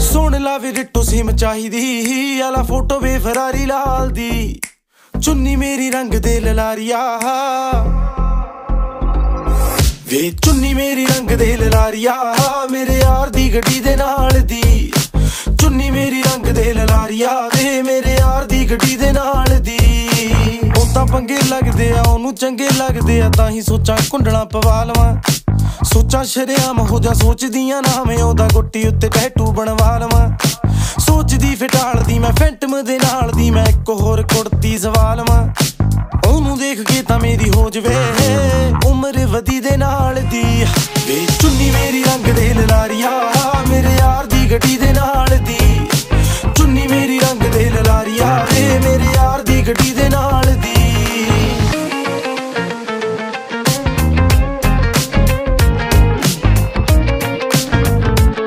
ਸੋਹਣ ਲਾ ਵੀ ਰਿੱਟੋ ਸਿਮ ਆਲਾ ਫੋਟੋ ਵੇ ਫਰਾਰੀ ਲਾਲ ਦੀ। ਚੁੰਨੀ ਮੇਰੀ ਰੰਗ ਦੇ ਲਲਾਰੀਆ। ਵੇ ਚੁੰਨੀ ਮੇਰੀ ਰੰਗ ਦੇ ਲਲਾਰੀਆ, ਮੇਰੇ ਯਾਰ ਦੀ ਗੱਡੀ ਦੇ ਨਾਲ ਦੀ। ਚੁੰਨੀ ਮੇਰੀ ਰੰਗ ਦੇ ਲਲਾਰੀਆ, ਵੇ ਮੇਰੇ ਯਾਰ ਦੀ ਗੱਡੀ ਦੇ ਨਾਲ ਦੀ। ਉਹ ਤਾਂ ਪੰਗੇ ਲੱਗਦੇ ਆ, ਉਹਨੂੰ ਚੰਗੇ ਲੱਗਦੇ ਆ, ਤਾਂ ਹੀ ਸੋਚਾਂ ਕੁੰਡਲਾਂ ਪਵਾ ਲਵਾਂ। ਸੋਚਾਂ ਸ਼ਰਿਆਮ ਹੋ ਜਾ ਸੋਚਦੀਆਂ ਨਾ ਮੈਂ ਉਹਦਾ ਗੁੱਟੀ ਉੱਤੇ ਟੈਟੂ ਬਣਵਾ ਲਵਾਂ। ਸੋਚਦੀ ਫਟਾਲਦੀ ਮੈਂ ਫੈਂਟਮ ਦੇ ਨਾਲ ਦੀ ਮੈਂ ਇੱਕ ਹੋਰ ਕੁੜਤੀ ਸਵਾਲ ਵਾਂ ਉਹਨੂੰ ਦੇਖ ਕੇ ਤਾਂ ਮੇਰੀ ਹੋ ਜਵੇ, ਉਮਰ ਵਧੀ ਦੇ ਨਾਲ ਦੀ। ਵੇ ਚੁੰਨੀ ਮੇਰੀ